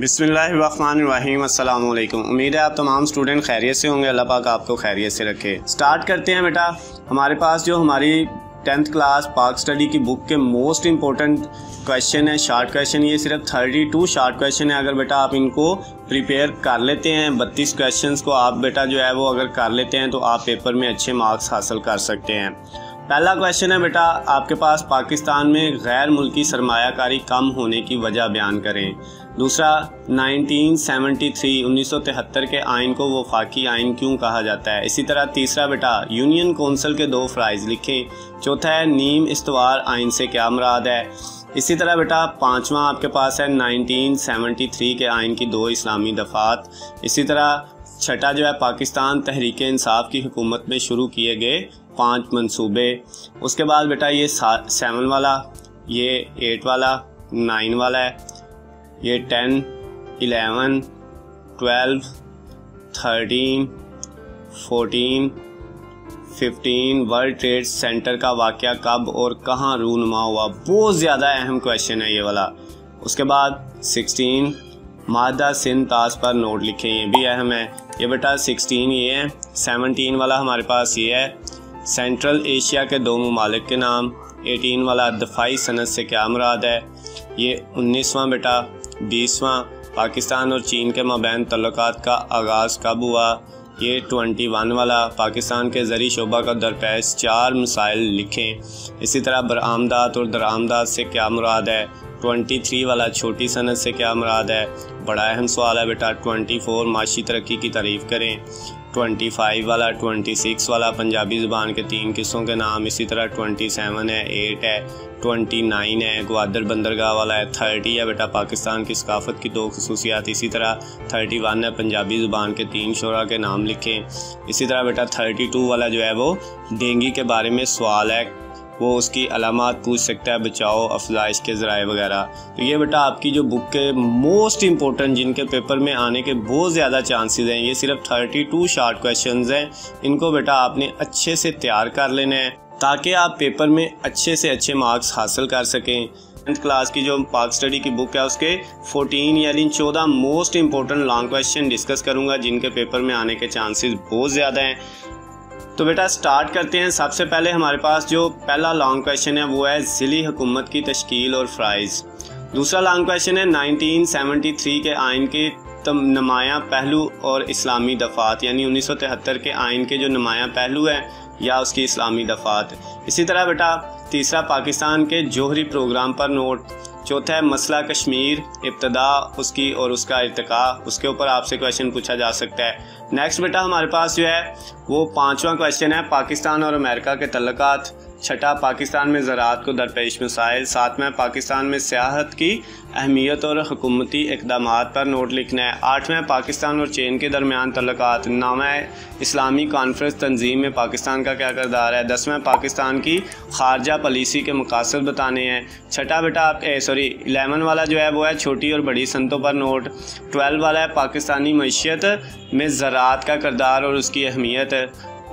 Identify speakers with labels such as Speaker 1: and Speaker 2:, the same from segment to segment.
Speaker 1: अस्सलाम वालेकुम उम्मीद है आप तमाम स्टूडेंट खैरियत से होंगे, अल्लाह पाक आपको खैरियत से रखे। स्टार्ट करते हैं बेटा। हमारे पास जो हमारी टेंथ क्लास पाक स्टडी की बुक के मोस्ट इंपॉर्टेंट क्वेश्चन है, शार्ट क्वेश्चन, ये सिर्फ़ थर्टी टू शार्ट क्वेश्चन है। अगर बेटा आप इनको प्रिपेयर कर लेते हैं, बत्तीस क्वेश्चन को आप बेटा जो है वो अगर कर लेते हैं तो आप पेपर में अच्छे मार्क्स हासिल कर सकते हैं। पहला क्वेश्चन है, बेटा, आपके पास पाकिस्तान में गैर मुल्की सरमायाकारी कम होने की वजह बयान करें। दूसरा 1973 1973 के आइन को वफाकी आइन क्यों कहा जाता है? इसी तरह तीसरा, बेटा, यूनियन कौंसिल के दो फ़राइज़ लिखें। चौथा है, नीम इस्तवार आइन से क्या मराद है? इसी तरह, बेटा, पांचवा आपके पास है 1973 के आइन की दो इस्लामी दफात। इसी तरह छठा जो है पाकिस्तान तहरीक इंसाफ की हुकूमत में शुरू किए गए पाँच मंसूबे। उसके बाद बेटा ये सेवन वाला, ये एट वाला, नाइन वाला है, ये ten, eleven, twelve, thirteen, fourteen, fifteen, world trade centre का वाक़ कब और कहाँ रूनुमा हुआ? बहुत ज़्यादा अहम क्वेश्चन है ये वाला। उसके बाद सिक्सटीन, मादा सिंध ताज पर नोट लिखे, ये भी अहम है। ये बेटा सिक्सटीन ये है सेवनटीन वाला हमारे पास ये है। सेंट्रल एशिया के दो ममालिक के नाम एटीन वाला दफाई सनत से क्या मुराद है? ये उन्नीसवां बेटा, बीसवां, पाकिस्तान और चीन के मबैन तल्लक का आगाज़ कब हुआ? ये ट्वेंटी वन वाला, पाकिस्तान के जरी शोबा का दरपेश चार मसाइल लिखें। इसी तरह बरामदात और दरामदात से क्या मुराद है? ट्वेंटी थ्री वाला, छोटी सनत से क्या मुराद है? बड़ा अहम सवाल है बेटा, ट्वेंटी फोर माशी तरक्की की तारीफ़ करें। ट्वेंटी फाइव वाला, ट्वेंटी सिक्स वाला, पंजाबी ज़ुबान के तीन किस्सों के नाम इसी तरह ट्वेंटी सेवन है, एट है, ट्वेंटी नाइन है, ग्वादर बंदरगाह वाला है, थर्टी है बेटा, पाकिस्तान की सकाफत की दो खसूसियात इसी तरह थर्टी वन है, पंजाबी ज़ुबान के तीन शरा के नाम लिखें। इसी तरह बेटा, थर्टी टू वाला जो है वो, डेंगी के बारे में सवाल है। वो उसकी अलामत पूछ सकता है, बचाओ अफजाइश के ज़राए वगैरह। तो ये बेटा आपकी जो बुक के मोस्ट इंपॉर्टेंट जिनके पेपर में आने के बहुत ज़्यादा चांसेस हैं, ये सिर्फ़ थर्टी टू शार्ट क्वेश्चन हैं। इनको बेटा आपने अच्छे से तैयार कर लेना है, ताकि आप पेपर में अच्छे से अच्छे मार्क्स हासिल कर सकें। टेंथ क्लास की जो पाक स्टडी की बुक है, उसके 14 यानी 14 most important long question discuss करूँगा, जिनके पेपर में आने के चांसेस बहुत ज़्यादा हैं। तो बेटा स्टार्ट करते हैं। सबसे पहले हमारे पास जो पहला लॉन्ग क्वेश्चन है, वो है ज़िली हुकूमत की तश्कील और फ़्राइज़ दूसरा लॉन्ग क्वेश्चन है 1973 के आइन के नुमाया पहलू और इस्लामी दफात, यानी उन्नीस सौ तिहत्तर के आइन के जो नुमाया पहलू है, या उसकी इस्लामी दफात। इसी तरह बेटा, तीसरा पाकिस्तान के जोहरी प्रोग्राम पर नोट चौथा है, मसला कश्मीर, इब्तदा, उसकी और उसका इरतका उसके ऊपर आपसे क्वेश्चन पूछा जा सकता है। नेक्स्ट बेटा हमारे पास जो है, वो पांचवा क्वेश्चन है, पाकिस्तान और अमेरिका के तल्लक़ात। छठा पाकिस्तान में ज़रात को दरपेश मसाइल सातवें पाकिस्तान में सियाहत की अहमियत और हकूमती इकदाम पर नोट लिखना है। आठवें पाकिस्तान और चीन के दरमियान तल्लक नौवें इस्लामी कॉन्फ्रेंस तंजीम में पाकिस्तान का क्या करदार है? दसवें पाकिस्तान की खारजा पॉलिसी के मकासद बताने हैं। छठा बेटा, आप सॉरी इलेवन वाला जो है, वो है छोटी और बड़ी संतों पर नोट। ट्वेल्व वाला है पाकिस्तानी मीशत में ज़रात का करदार और उसकी अहमियत।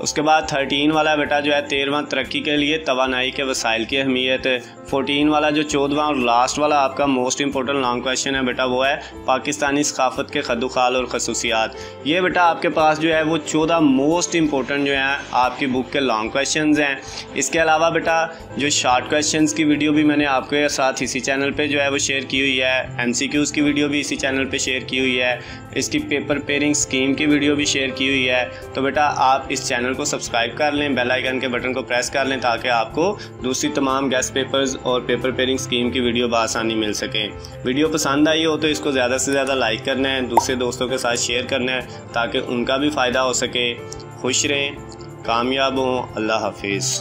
Speaker 1: उसके बाद थर्टीन वाला बेटा जो है तेरहवा तरक्की के लिए तोानाई के वसाइल की अहमियत है। फोर्टीन वाला जो चौदवा और लास्ट वाला आपका मोस्ट इंपॉर्टेंट लॉन्ग क्वेश्चन है बेटा, वो है पाकिस्तानी सकाफत के खदुखाल और खसूसियात। ये बेटा आपके पास जो है, वो चौदह मोस्ट इंपॉर्टेंट जो है, आपकी बुक के लॉन्ग क्वेश्चन हैं। इसके अलावा बेटा, जो शार्ट क्वेश्चन की वीडियो भी मैंने आपके साथ इसी चैनल पर जो है, वो शेयर की हुई है। एम की वीडियो भी इसी चैनल पर शेयर की हुई है। इसकी पेपर पेयरिंग स्कीम की वीडियो भी शेयर की हुई है। तो बेटा, आप इस चैनल को सब्सक्राइब कर लें, बेल आइकन के बटन को प्रेस कर लें ताकि आपको दूसरी तमाम गैस पेपर्स और पेपर पेयरिंग स्कीम की वीडियो बसानी मिल सके। वीडियो पसंद आई हो तो इसको ज़्यादा से ज़्यादा लाइक करना है, दूसरे दोस्तों के साथ शेयर करना है ताकि उनका भी फ़ायदा हो सके। खुश रहें, कामयाब हों, अल्लाह हाफिज़।